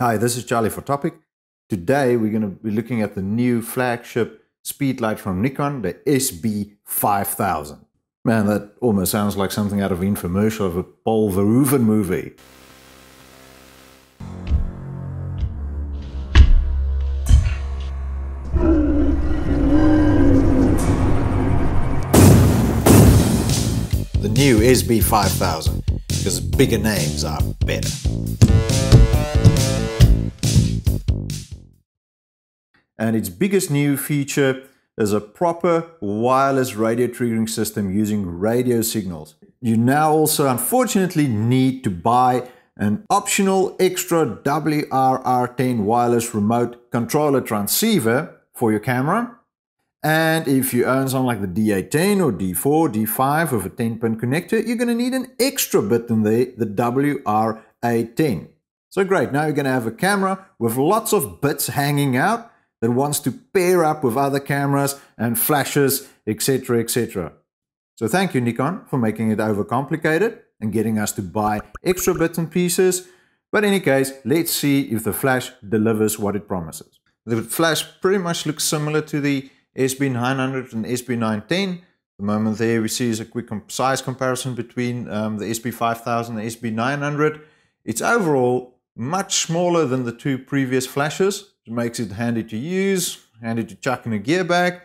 Hi, this is Charlie for Topic. Today we're going to be looking at the new flagship speedlight from Nikon, the SB5000. Man, that almost sounds like something out of an infomercial of a Paul Verhoeven movie. The new SB5000, because bigger names are better. And its biggest new feature is a proper wireless radio triggering system using radio signals. You now also unfortunately need to buy an optional extra WRR10 wireless remote controller transceiver for your camera. And if you own something like the D810 or D4, D5 with a 10 pin connector, you're going to need an extra bit in there, the WRA10. So great, now you're going to have a camera with lots of bits hanging out that wants to pair up with other cameras and flashes, etc., etc. So thank you, Nikon, for making it overcomplicated and getting us to buy extra bits and pieces. But in any case, let's see if the flash delivers what it promises. The flash pretty much looks similar to the SB900 and SB910. The moment there we see is a quick size comparison between um, the SB5000 and the SB900. It's overall much smaller than the two previous flashes, it makes it handy to use, handy to chuck in a gear bag.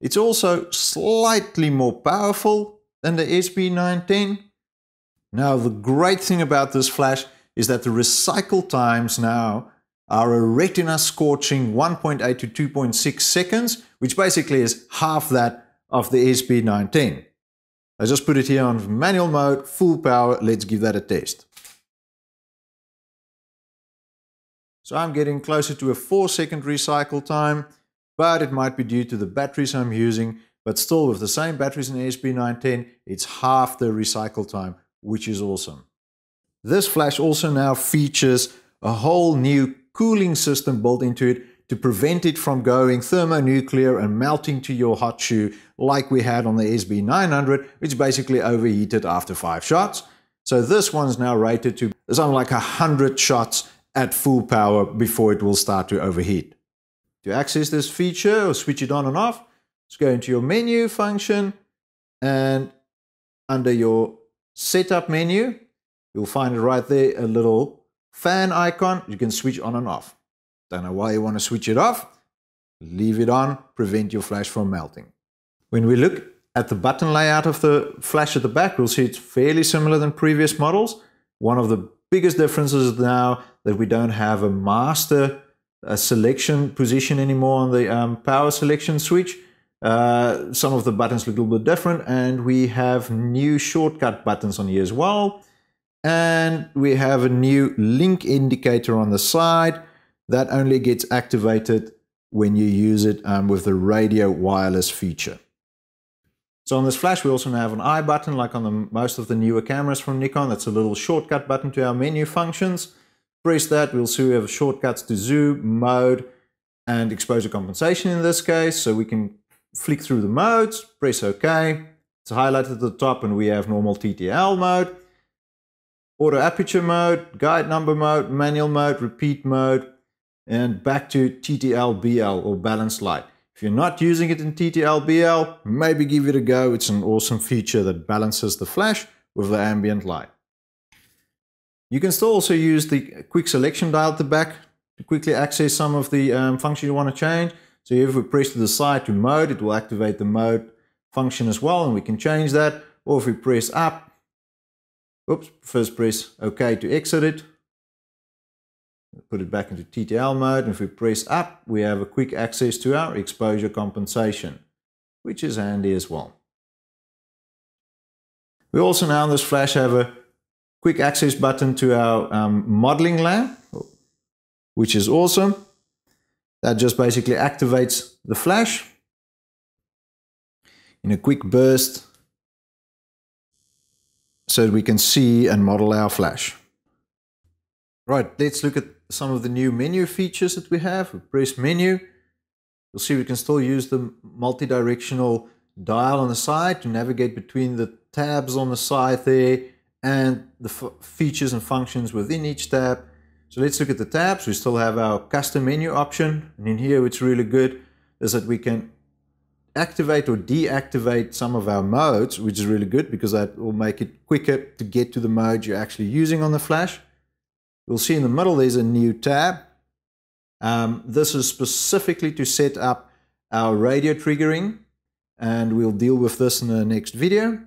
It's also slightly more powerful than the SB910. Now the great thing about this flash is that the recycle times now are a retina scorching 1.8 to 2.6 seconds, which basically is half that of the SB910. I just put it here on manual mode, full power, let's give that a test. So I'm getting closer to a 4 second recycle time, but it might be due to the batteries I'm using, but still with the same batteries in the SB910, it's half the recycle time, which is awesome. This flash also now features a whole new cooling system built into it to prevent it from going thermonuclear and melting to your hot shoe like we had on the SB900, which basically overheated after five shots. So this one's now rated to something like 100 shots at full power before it will start to overheat. To access this feature or switch it on and off, just go into your menu function and under your setup menu, you'll find it right there, a little fan icon. You can switch on and off. Don't know why you want to switch it off. Leave it on, prevent your flash from melting. When we look at the button layout of the flash at the back, we'll see it's fairly similar than previous models. One of the biggest difference is now that we don't have a master a selection position anymore on the um, power selection switch. Uh, some of the buttons look a little bit different and we have new shortcut buttons on here as well. And we have a new link indicator on the side that only gets activated when you use it um, with the radio wireless feature. So on this flash, we also have an I button, like on the, most of the newer cameras from Nikon. That's a little shortcut button to our menu functions. Press that, we'll see we have shortcuts to zoom, mode, and exposure compensation in this case. So we can flick through the modes, press OK. It's highlighted at the top, and we have normal TTL mode, auto aperture mode, guide number mode, manual mode, repeat mode, and back to TTL BL or balanced light. If you're not using it in TTL-BL, maybe give it a go. It's an awesome feature that balances the flash with the ambient light. You can still also use the quick selection dial at the back to quickly access some of the um, functions you want to change. So if we press to the side to mode, it will activate the mode function as well, and we can change that. Or if we press up, oops, first press OK to exit it, put it back into TTL mode. And if we press up, we have a quick access to our exposure compensation, which is handy as well. We also now in this flash have a quick access button to our um, modeling lamp, which is awesome. That just basically activates the flash in a quick burst so that we can see and model our flash. Right, let's look at some of the new menu features that we have. We press menu. You'll see we can still use the multi-directional dial on the side to navigate between the tabs on the side there and the features and functions within each tab. So let's look at the tabs. We still have our custom menu option. And in here, what's really good is that we can activate or deactivate some of our modes, which is really good because that will make it quicker to get to the mode you're actually using on the flash. You'll see in the middle there's a new tab. Um, this is specifically to set up our radio triggering and we'll deal with this in the next video.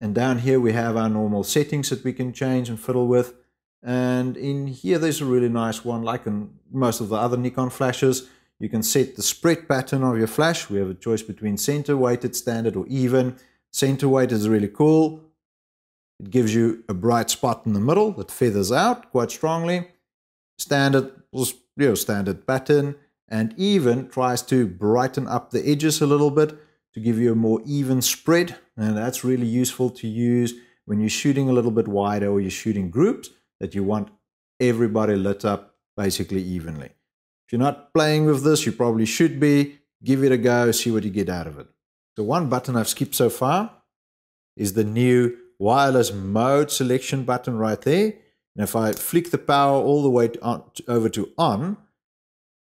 And down here we have our normal settings that we can change and fiddle with. And in here there's a really nice one like in most of the other Nikon flashes. You can set the spread pattern of your flash. We have a choice between center weighted, standard or even. Center weight is really cool. It gives you a bright spot in the middle that feathers out quite strongly. Standard you know, standard pattern and even tries to brighten up the edges a little bit to give you a more even spread. And that's really useful to use when you're shooting a little bit wider or you're shooting groups that you want everybody lit up basically evenly. If you're not playing with this, you probably should be. Give it a go, see what you get out of it. The one button I've skipped so far is the new wireless mode selection button right there. And if I flick the power all the way to on, over to on,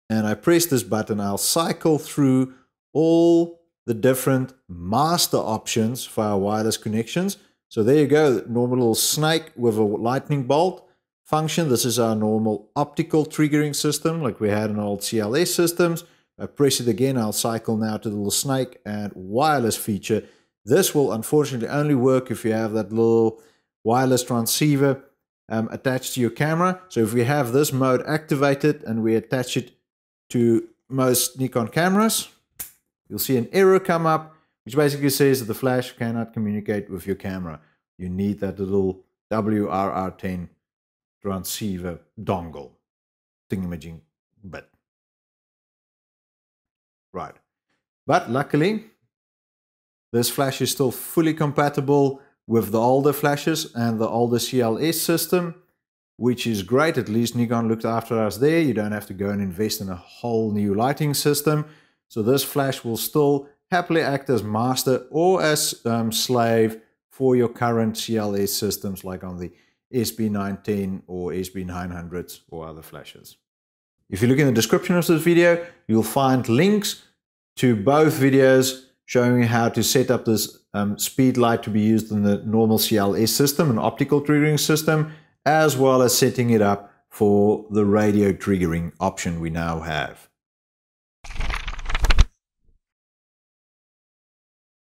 and I press this button, I'll cycle through all the different master options for our wireless connections. So there you go, normal little snake with a lightning bolt function. This is our normal optical triggering system like we had in old CLS systems. I press it again, I'll cycle now to the little snake and wireless feature. This will unfortunately only work if you have that little wireless transceiver um, attached to your camera. So if we have this mode activated and we attach it to most Nikon cameras, you'll see an error come up, which basically says that the flash cannot communicate with your camera. You need that little WRR10 transceiver dongle thingamajig bit. Right. But luckily, this flash is still fully compatible with the older flashes and the older CLS system, which is great. At least Nikon looked after us there. You don't have to go and invest in a whole new lighting system. So this flash will still happily act as master or as um, slave for your current CLS systems like on the SB910 or SB900s or other flashes. If you look in the description of this video, you'll find links to both videos showing how to set up this um, speed light to be used in the normal CLS system, an optical triggering system, as well as setting it up for the radio triggering option we now have.